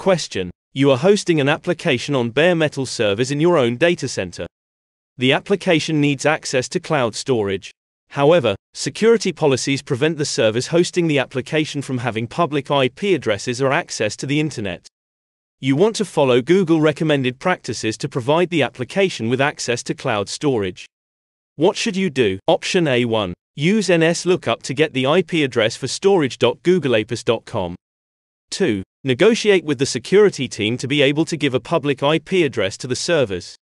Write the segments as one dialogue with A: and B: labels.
A: Question. You are hosting an application on bare metal servers in your own data center. The application needs access to cloud storage. However, security policies prevent the servers hosting the application from having public IP addresses or access to the internet. You want to follow Google recommended practices to provide the application with access to cloud storage. What should you do? Option A1. Use NSLookup to get the IP address for storage.googleapis.com. 2. Negotiate with the security team to be able to give a public IP address to the servers.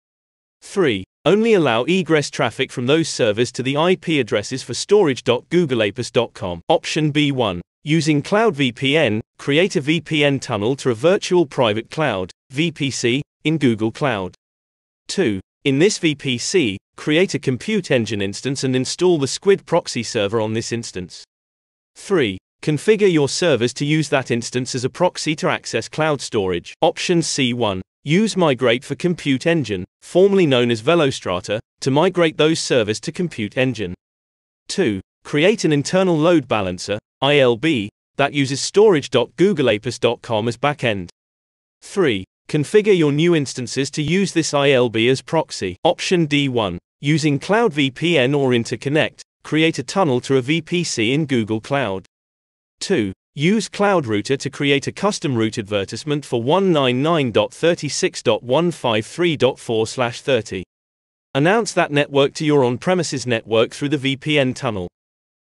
A: 3. Only allow egress traffic from those servers to the IP addresses for storage.googleapis.com. Option B1. Using Cloud VPN, create a VPN tunnel to a virtual private cloud, VPC, in Google Cloud. 2. In this VPC, create a compute engine instance and install the Squid proxy server on this instance. 3. Configure your servers to use that instance as a proxy to access cloud storage. Option C1. Use Migrate for Compute Engine, formerly known as Velostrata, to migrate those servers to Compute Engine. 2. Create an internal load balancer, ILB, that uses storage.googleapis.com as backend. 3. Configure your new instances to use this ILB as proxy. Option D1. Using Cloud VPN or Interconnect, create a tunnel to a VPC in Google Cloud. 2. Use Cloud Router to create a custom route advertisement for 199.36.153.4/30. Announce that network to your on-premises network through the VPN tunnel.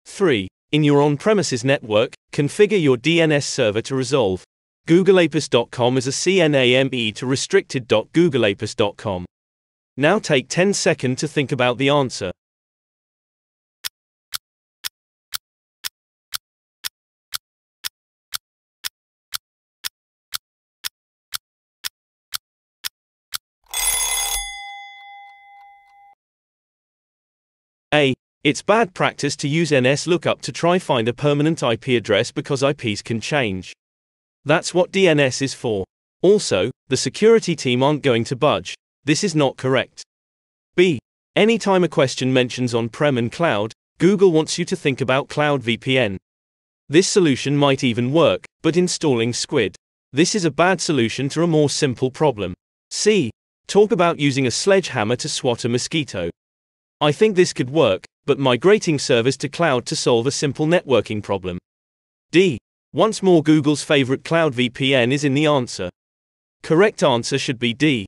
A: 3. In your on-premises network, configure your DNS server to resolve googleapis.com as a CNAME to restricted.googleapis.com. Now take 10 seconds to think about the answer. A. It's bad practice to use NSLookup to try find a permanent IP address because IPs can change. That's what DNS is for. Also, the security team aren't going to budge. This is not correct. B. Anytime a question mentions on-prem and cloud, Google wants you to think about Cloud VPN. This solution might even work, but installing Squid. This is a bad solution to a more simple problem. C. Talk about using a sledgehammer to swat a mosquito. I think this could work, but migrating servers to cloud to solve a simple networking problem. D. Once more Google's favorite cloud VPN is in the answer. Correct answer should be D.